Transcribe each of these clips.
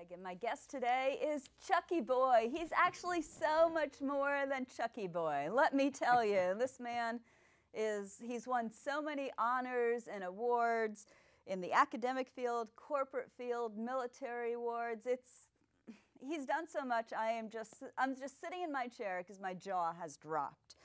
Craig, and my guest today is Chuck Toftoy. He's actually so much more than Chuck Toftoy. Let me tell you, this man is, he's won so many honors and awards in the academic field, corporate field, military awards. It's, he's done so much, I am just, I'm just sitting in my chair because my jaw has dropped.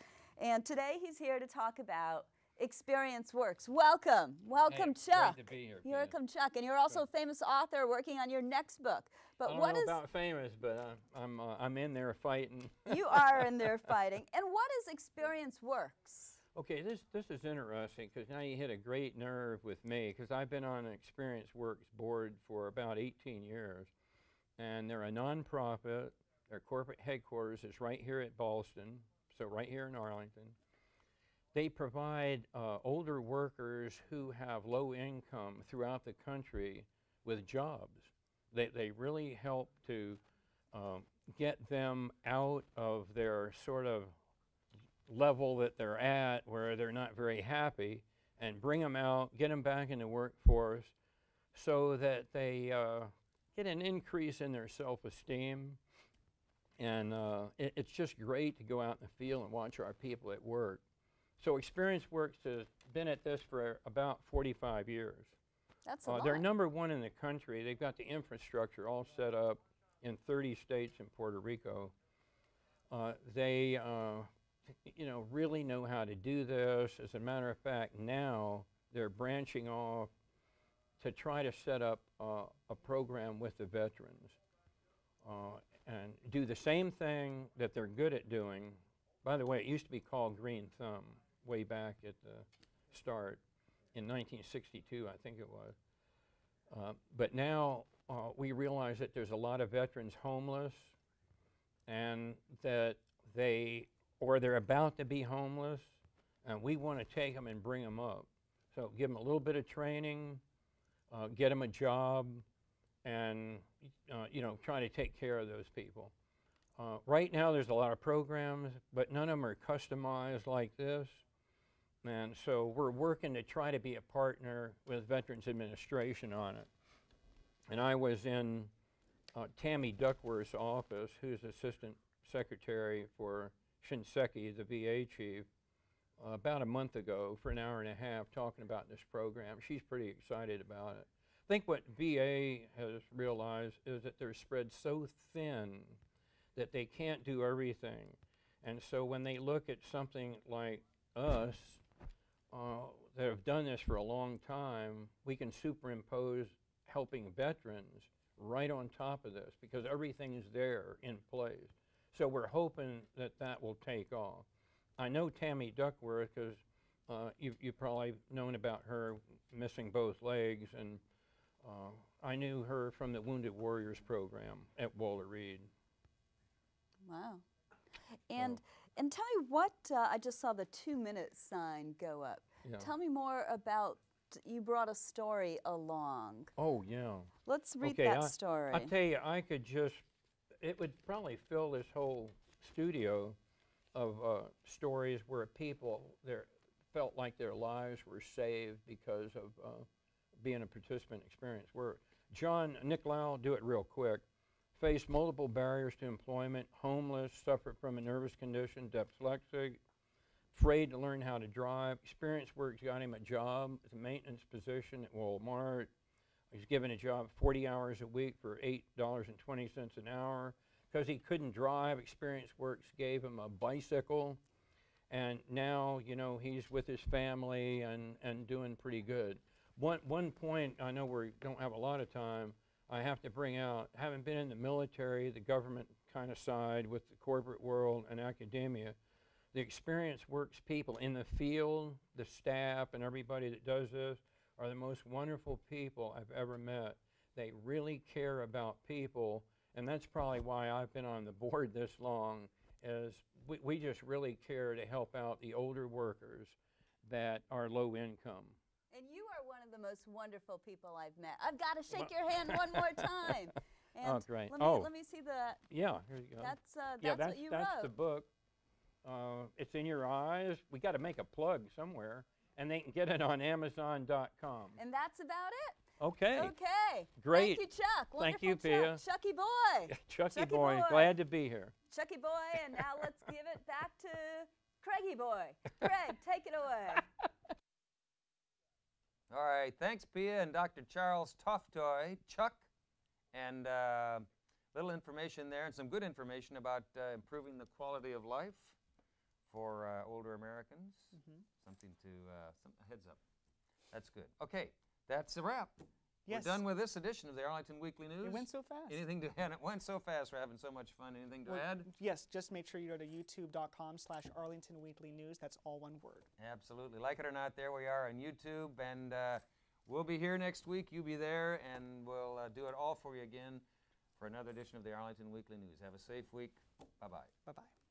And today he's here to talk about Experience Works. Welcome, welcome, hey, Chuck. Great to be here. You're welcome, Chuck, and you're also a famous author working on your next book. But I don't what know is about famous, but uh, I'm uh, I'm in there fighting. you are in there fighting? And what is Experience Works? Okay, this this is interesting because now you hit a great nerve with me because I've been on an Experience Works board for about 18 years, and they're a nonprofit. Their corporate headquarters is right here at Ballston, so right here in Arlington. They provide uh, older workers who have low income throughout the country with jobs. They, they really help to um, get them out of their sort of level that they're at where they're not very happy and bring them out, get them back in the workforce so that they uh, get an increase in their self-esteem. And uh, it, it's just great to go out in the field and watch our people at work. So Experience Works has been at this for about 45 years. That's a Uh, lot. they're number one in the country. They've got the infrastructure all set up in 30 states and Puerto Rico. Uh, they, uh, you know, really know how to do this. As a matter of fact, now they're branching off to try to set up uh, a program with the veterans uh, and do the same thing that they're good at doing. By the way, it used to be called Green Thumb way back at the start in 1962, I think it was. Uh, but now uh, we realize that there's a lot of veterans homeless and that they, or they're about to be homeless, and we want to take them and bring them up. So give them a little bit of training, uh, get them a job, and uh, you know, try to take care of those people. Uh, right now there's a lot of programs, but none of them are customized like this. And so we're working to try to be a partner with Veterans Administration on it. And I was in uh, Tammy Duckworth's office, who's Assistant Secretary for Shinseki, the VA chief, uh, about a month ago for an hour and a half talking about this program. She's pretty excited about it. I think what VA has realized is that they're spread so thin that they can't do everything. And so when they look at something like us, uh, that have done this for a long time, we can superimpose helping veterans right on top of this because everything is there in place. So we're hoping that that will take off. I know Tammy Duckworth because uh, you, you've probably known about her missing both legs, and uh, I knew her from the Wounded Warriors program at Walter Reed. Wow. And and tell me what uh, I just saw the two minute sign go up. Yeah. Tell me more about you brought a story along. Oh yeah. Let's read okay, that I, story. I tell you, I could just, it would probably fill this whole studio of uh, stories where people there felt like their lives were saved because of uh, being a participant experience. Where John Nick Lau, do it real quick, faced multiple barriers to employment, homeless, suffered from a nervous condition, dyslexic, afraid to learn how to drive. Experience Works got him a job a maintenance position at Walmart. He's given a job 40 hours a week for $8.20 an hour. Because he couldn't drive, Experience Works gave him a bicycle. And now, you know, he's with his family and, and doing pretty good. One, one point, I know we don't have a lot of time, I have to bring out, having been in the military, the government kind of side with the corporate world and academia, the Experience Works people in the field, the staff and everybody that does this are the most wonderful people I've ever met. They really care about people and that's probably why I've been on the board this long is we, we just really care to help out the older workers that are low income. And you are one of the most wonderful people I've met. I've got to shake your hand one more time. And Oh, great. Let me, Oh. let me see the. Yeah, here you go. That's uh, that's, yeah, what that's, you that's wrote. the book. Uh, it's in your eyes. We got to make a plug somewhere, and they can get it on Amazon.com. And that's about it. Okay. Okay. Great. Thank you, Chuck. Thank you, Wonderful Chuck. Pia. Chucky boy. Chucky, Chucky boy, boy. glad to be here. Chucky boy, and now let's give it back to Craigie boy. Craig, take it away. All right, thanks, Pia and Dr. Charles Toftoy, Chuck, and uh, little information there and some good information about uh, improving the quality of life for uh, older Americans. Something to, uh, some, a heads up. That's good. Okay, that's a wrap. Yes. We're done with this edition of the Arlington Weekly News. It went so fast. Anything to add? It went so fast. We're having so much fun. Anything to Well, add? Yes, just make sure you go to youtube.com slash Arlington Weekly News. That's all one word. Absolutely. Like it or not, there we are on YouTube. And uh, we'll be here next week. You be there, and we'll uh, do it all for you again for another edition of the Arlington Weekly News. Have a safe week. Bye bye. Bye bye.